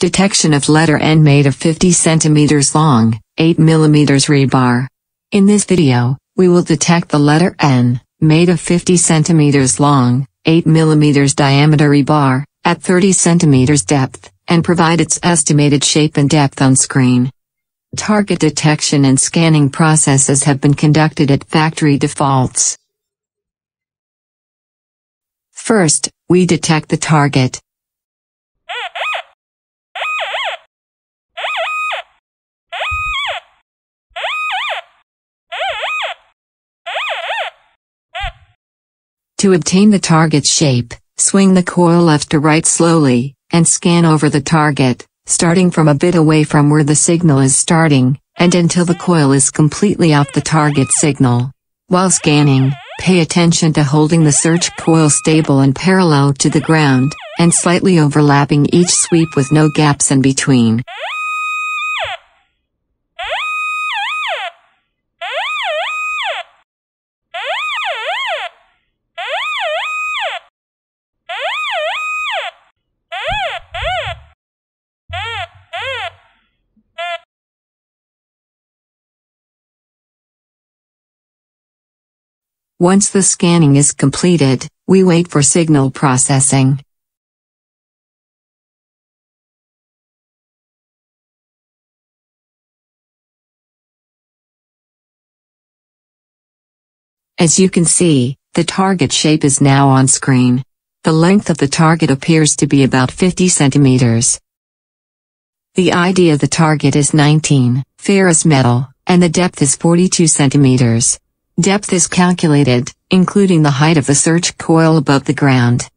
Detection of letter N made of 50 centimeters long, 8 millimeters rebar. In this video, we will detect the letter N, made of 50 centimeters long, 8 millimeters diameter rebar, at 30 centimeters depth, and provide its estimated shape and depth on screen. Target detection and scanning processes have been conducted at factory defaults. First, we detect the target. To obtain the target shape, swing the coil left to right slowly, and scan over the target, starting from a bit away from where the signal is starting, and until the coil is completely off the target signal. While scanning, pay attention to holding the search coil stable and parallel to the ground, and slightly overlapping each sweep with no gaps in between. Once the scanning is completed, we wait for signal processing. As you can see, the target shape is now on screen. The length of the target appears to be about 50 centimeters. The ID of the target is 19, ferrous metal, and the depth is 42 centimeters. Depth is calculated, including the height of the search coil above the ground.